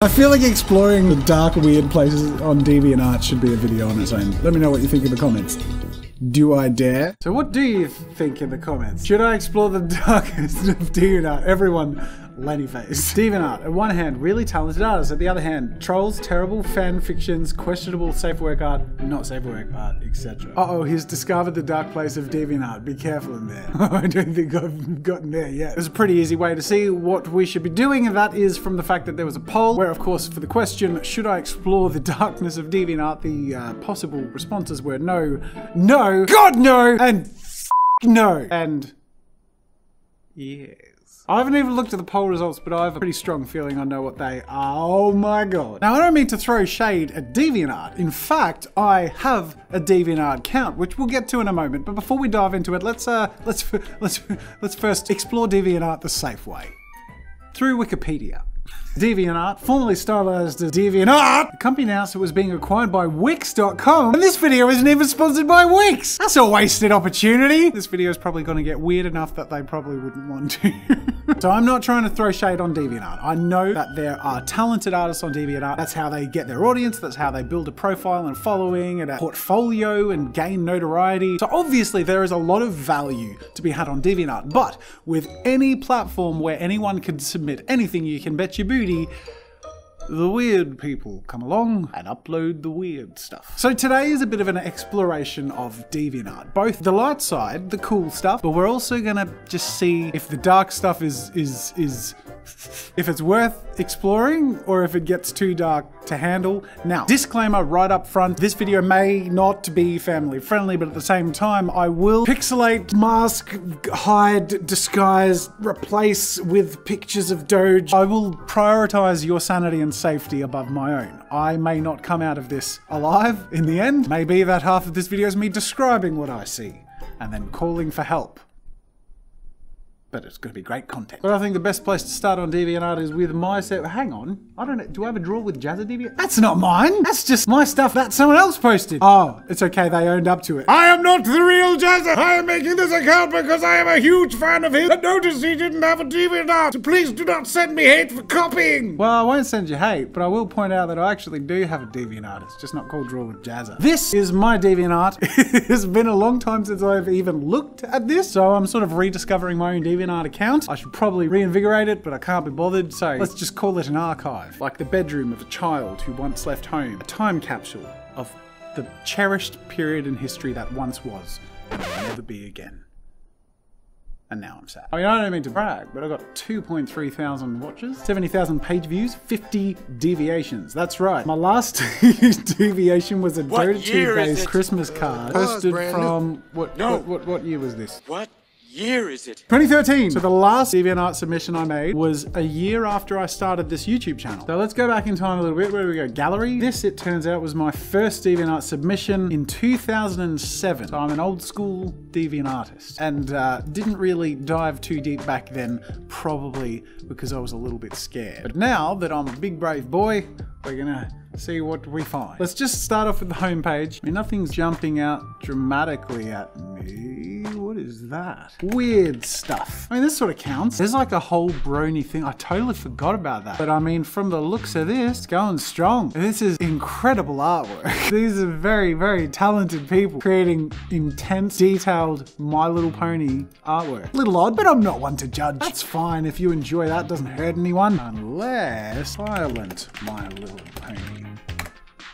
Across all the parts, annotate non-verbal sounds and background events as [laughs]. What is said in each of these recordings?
I feel like exploring the dark, weird places on DeviantArt should be a video on its own. Let me know what you think in the comments. Do I dare? So what do you think in the comments? Should I explore the [laughs] darkest of DeviantArt? Everyone, Lenny face. DeviantArt, at one hand, really talented artists. At the other hand, trolls, terrible fan fictions, questionable safe work art, not safe work art, etc. Uh-oh, he's discovered the dark place of DeviantArt. Be careful in there. [laughs] I don't think I've gotten there yet. There's a pretty easy way to see what we should be doing, and that is from the fact that there was a poll, where of course, for the question, should I explore the [laughs] darkness of DeviantArt, the uh, possible responses were no, no, God no, and [laughs] no, and yes. I haven't even looked at the poll results, but I have a pretty strong feeling I know what they are. Oh my god. Now, I don't mean to throw shade at DeviantArt. In fact, I have a DeviantArt account, which we'll get to in a moment. But before we dive into it, let's uh, let's [laughs] let's let's first explore DeviantArt the safe way through Wikipedia. DeviantArt, formerly stylized as DeviantArt, the company announced it was being acquired by Wix.com, and this video isn't even sponsored by Wix! That's a wasted opportunity! This video is probably gonna get weird enough that they probably wouldn't want to. [laughs] so I'm not trying to throw shade on DeviantArt. I know that there are talented artists on DeviantArt. That's how they get their audience, that's how they build a profile and following and a portfolio and gain notoriety. So obviously there is a lot of value to be had on DeviantArt, but with any platform where anyone can submit anything, you can bet your booty the weird people come along and upload the weird stuff. So today is a bit of an exploration of DeviantArt. Both the light side, the cool stuff, but we're also gonna just see if the dark stuff is is is if it's worth exploring or if it gets too dark to handle. Now, disclaimer right up front, this video may not be family friendly, but at the same time, I will pixelate, mask, hide, disguise, replace with pictures of Doge. I will prioritize your sanity and safety above my own. I may not come out of this alive in the end. Maybe that half of this video is me describing what I see and then calling for help but it's going to be great content. But I think the best place to start on DeviantArt is with my set. Hang on, I don't know. Do I have a Draw with Jazza Deviant? That's not mine. That's just my stuff that someone else posted. Oh, it's okay. They owned up to it. I am not the real Jazza. I am making this account because I am a huge fan of his. I noticed he didn't have a DeviantArt. So please do not send me hate for copying. Well, I won't send you hate, but I will point out that I actually do have a DeviantArt. It's just not called Draw with Jazza. This is my DeviantArt. [laughs] it's been a long time since I've even looked at this, so I'm sort of rediscovering my own DeviantArt DeviantArt account. I should probably reinvigorate it, but I can't be bothered, so let's just call it an archive, like the bedroom of a child who once left home, a time capsule of the cherished period in history that once was and will never be again. And now I'm sad. I mean, I don't mean to brag, but I've got 2.3 thousand watches, 70,000 page views, 50 deviations. That's right. My last [laughs] deviation was a Dota 2 based Christmas card posted from what, no. what, what, what year was this? What year is it? 2013. So the last DeviantArt submission I made was a year after I started this YouTube channel. So let's go back in time a little bit. Where do we go? Gallery. This, it turns out, was my first DeviantArt submission in 2007. So I'm an old school Deviant artist and uh, didn't really dive too deep back then, probably because I was a little bit scared. But now that I'm a big brave boy, we're gonna see what we find. Let's just start off with the homepage. I mean, nothing's jumping out dramatically at me. What is that? Weird stuff. I mean, this sort of counts. There's like a whole brony thing. I totally forgot about that. But I mean, from the looks of this, going strong. This is incredible artwork. [laughs] These are very, very talented people creating intense, detailed My Little Pony artwork. Little odd, but I'm not one to judge. That's fine if you enjoy that. Doesn't hurt anyone. Unless violent My Little Pony.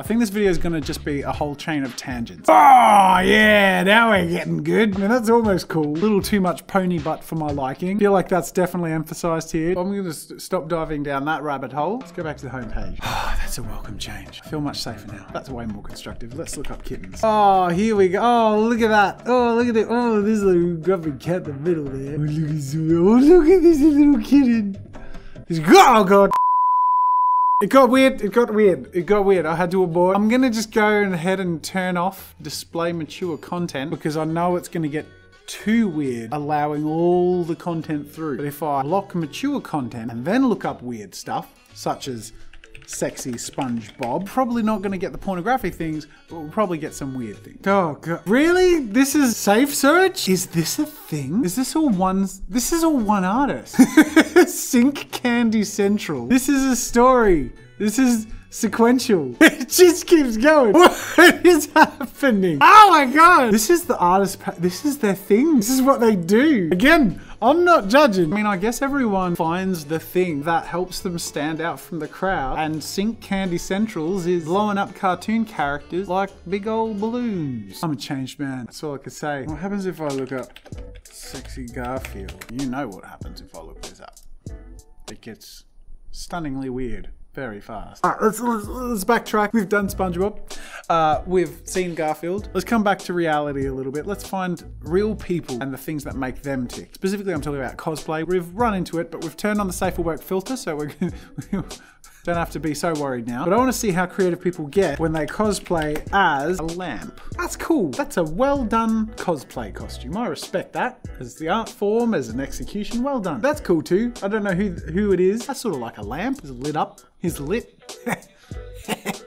I think this video is going to just be a whole chain of tangents. Oh, yeah, now we're getting good. Mean, that's almost cool. A little too much pony butt for my liking. feel like that's definitely emphasized here. I'm going to st stop diving down that rabbit hole. Let's go back to the homepage. Oh, [sighs] that's a welcome change. I feel much safer now. That's way more constructive. Let's look up kittens. Oh, here we go. Oh, look at that. Oh, look at it. Oh, this little grumpy cat in the middle there. Oh, look at, oh, look at this little kitten. He's, oh, God. It got weird, it got weird, it got weird. I had to abort. I'm gonna just go ahead and turn off display mature content because I know it's gonna get too weird allowing all the content through. But if I lock mature content and then look up weird stuff, such as sexy SpongeBob. Probably not going to get the pornographic things, but we'll probably get some weird things. Oh god. Really? This is safe search? Is this a thing? Is this all one this is all one artist? [laughs] Sink Candy Central. This is a story This is sequential. [laughs] It just keeps going. What is happening? Oh my god! This is the artist. This is their thing. This is what they do. Again, I'm not judging. I mean, I guess everyone finds the thing that helps them stand out from the crowd. And Sync Candy Centrals is blowing up cartoon characters like big old balloons. I'm a changed man. That's all I can say. What happens if I look up sexy Garfield? You know what happens if I look this up. It gets stunningly weird very fast. All right, let's, let's, let's backtrack. We've done SpongeBob. Uh, we've seen Garfield. Let's come back to reality a little bit. Let's find real people and the things that make them tick. Specifically, I'm talking about cosplay. We've run into it, but we've turned on the safer work filter, so we're [laughs] Don't have to be so worried now. But I want to see how creative people get when they cosplay as a lamp. That's cool. That's a well done cosplay costume. I respect that. As the art form, as an execution, well done. That's cool too. I don't know who who it is. That's sort of like a lamp. It's lit up. He's lit. [laughs]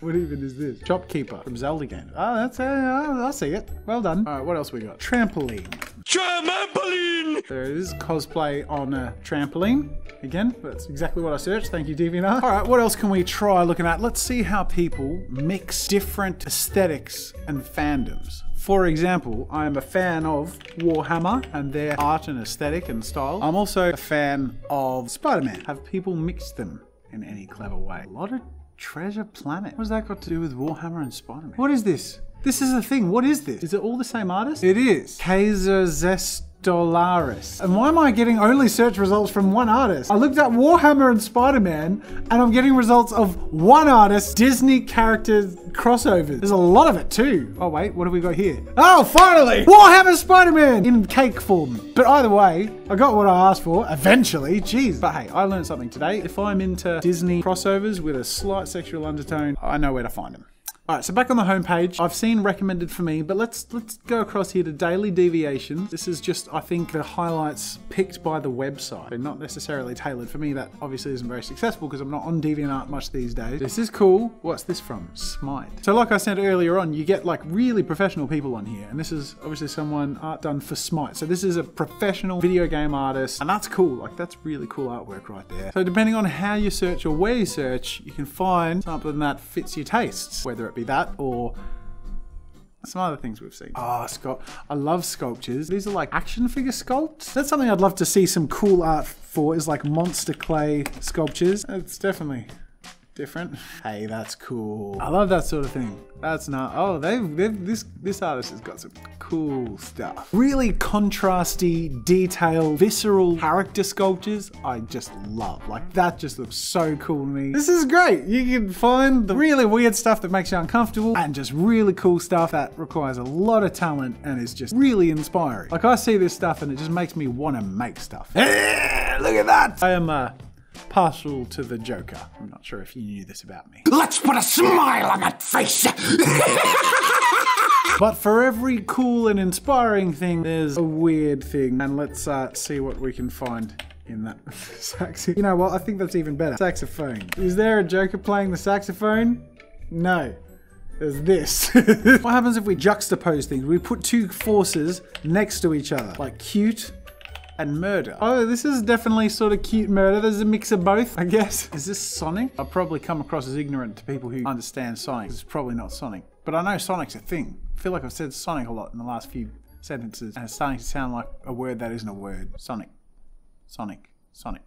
What even is this? Shopkeeper from Zelda game. Oh, that's, uh, I see it. Well done. All right, what else we got? Trampoline. Trampoline! There is cosplay on a trampoline. Again, that's exactly what I searched. Thank you, DeviantArt. All right, what else can we try looking at? Let's see how people mix different aesthetics and fandoms. For example, I am a fan of Warhammer and their art and aesthetic and style. I'm also a fan of Spider-Man. Have people mixed them in any clever way? A lot of Treasure Planet. What's that got to do with Warhammer and Spider-Man? What is this? This is a thing. What is this? Is it all the same artist? It is. Kaiser Zest Dolaris. And why am I getting only search results from one artist? I looked up Warhammer and Spider-Man and I'm getting results of one artist, Disney character crossovers. There's a lot of it too. Oh wait, what have we got here? Oh, finally! Warhammer Spider-Man in cake form. But either way, I got what I asked for, eventually, jeez. But hey, I learned something today. If I'm into Disney crossovers with a slight sexual undertone, I know where to find them. All right, so back on the homepage, I've seen recommended for me, but let's let's go across here to daily deviations. This is just, I think, the highlights picked by the website. They're not necessarily tailored for me. That obviously isn't very successful because I'm not on DeviantArt much these days. This is cool. What's this from? Smite. So like I said earlier on, you get like really professional people on here, and this is obviously someone art done for Smite. So this is a professional video game artist, and that's cool. Like that's really cool artwork right there. So depending on how you search or where you search, you can find something that fits your tastes, whether it be that or some other things we've seen. Oh, Scott, I love sculptures. These are like action figure sculpts. That's something I'd love to see some cool art for is like monster clay sculptures. It's definitely different. Hey, that's cool. I love that sort of thing. That's not. Oh, they've, they've this this artist has got some cool stuff. Really contrasty, detailed, visceral character sculptures. I just love. Like that just looks so cool to me. This is great. You can find the really weird stuff that makes you uncomfortable, and just really cool stuff that requires a lot of talent and is just really inspiring. Like I see this stuff and it just makes me want to make stuff. [laughs] Look at that. I am uh, partial to the Joker. I'm not sure if you knew this about me. Let's put a smile on that face! [laughs] but for every cool and inspiring thing, there's a weird thing. And let's uh, see what we can find in that [laughs] saxophone. You know what? I think that's even better. Saxophone. Is there a Joker playing the saxophone? No. There's this. [laughs] what happens if we juxtapose things? We put two forces next to each other. Like cute and murder. Oh, this is definitely sort of cute murder. There's a mix of both, I guess. [laughs] Is this Sonic? I'll probably come across as ignorant to people who understand Sonic. It's probably not Sonic. But I know Sonic's a thing. I feel like I've said Sonic a lot in the last few sentences, and it's starting to sound like a word that isn't a word. Sonic. Sonic. Sonic.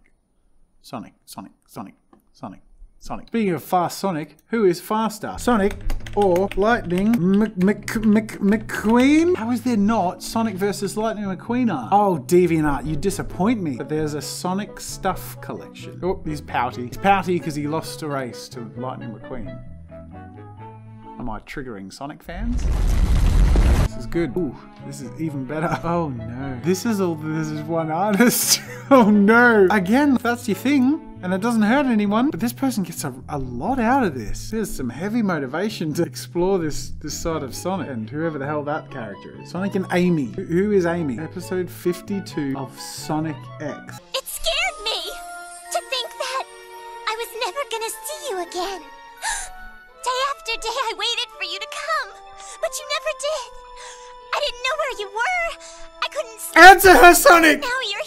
Sonic. Sonic. Sonic. Sonic. Sonic. Speaking of fast Sonic, who is faster? Sonic or Lightning McQueen? How is there not Sonic versus Lightning McQueen art? Oh, DeviantArt, you disappoint me. But there's a Sonic stuff collection. Oh, he's pouty. He's pouty because he lost a race to Lightning McQueen. Am I triggering Sonic fans? This is good. Ooh, this is even better. [laughs] Oh no. This is all, this is one artist. [laughs] oh no. Again, that's your thing and it doesn't hurt anyone. But this person gets a, a lot out of this. There's some heavy motivation to explore this this side of Sonic and whoever the hell that character is. Sonic and Amy. Who, who is Amy? Episode 52 of Sonic X. It scared me to think that I was never gonna see you again. [gasps] Day after day I waited for you to come, but you never did. I didn't know where you were. I couldn't Answer her, Sonic! Now you're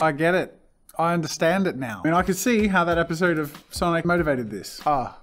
I get it. I understand it now. I mean, I could see how that episode of Sonic motivated this. Ah.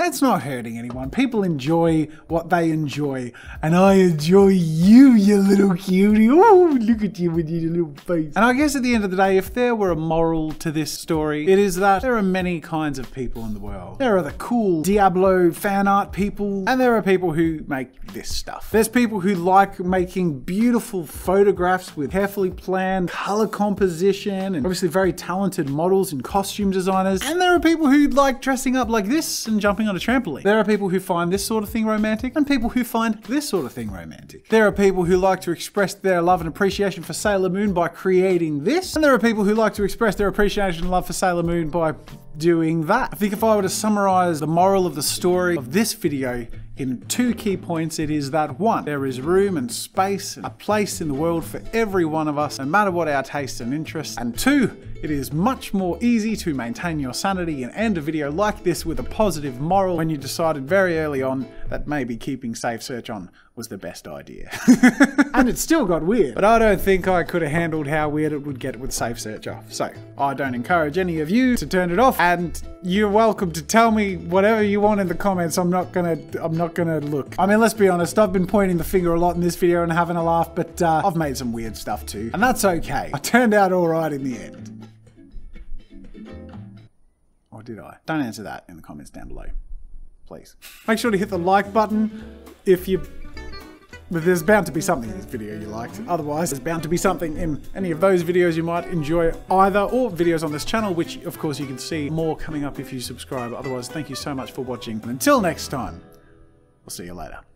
It's not hurting anyone. People enjoy what they enjoy, and I enjoy you, you little cutie. Oh, look at you with your little face. And I guess at the end of the day, if there were a moral to this story, it is that there are many kinds of people in the world. There are the cool Diablo fan art people, and there are people who make this stuff. There's people who like making beautiful photographs with carefully planned color composition and obviously very talented models and costume designers. And there are people who like dressing up like this and jumping on a trampoline. There are people who find this sort of thing romantic and people who find this sort of thing romantic. There are people who like to express their love and appreciation for Sailor Moon by creating this. And there are people who like to express their appreciation and love for Sailor Moon by doing that. I think if I were to summarize the moral of the story of this video in two key points, it is that one, there is room and space, and a place in the world for every one of us, no matter what our tastes and interests. And two, it is much more easy to maintain your sanity and end a video like this with a positive moral when you decided very early on that maybe keeping safe search on was the best idea. [laughs] and it still got weird. But I don't think I could have handled how weird it would get with safe search off. So I don't encourage any of you to turn it off. And you're welcome to tell me whatever you want in the comments. I'm not gonna I'm not gonna look. I mean let's be honest, I've been pointing the finger a lot in this video and having a laugh, but uh, I've made some weird stuff too. And that's okay. I turned out alright in the end. Or did I? Don't answer that in the comments down below. Please. Make sure to hit the like button if you but there's bound to be something in this video you liked. Otherwise, there's bound to be something in any of those videos you might enjoy either, or videos on this channel, which of course you can see more coming up if you subscribe. Otherwise, thank you so much for watching. And until next time, I'll see you later.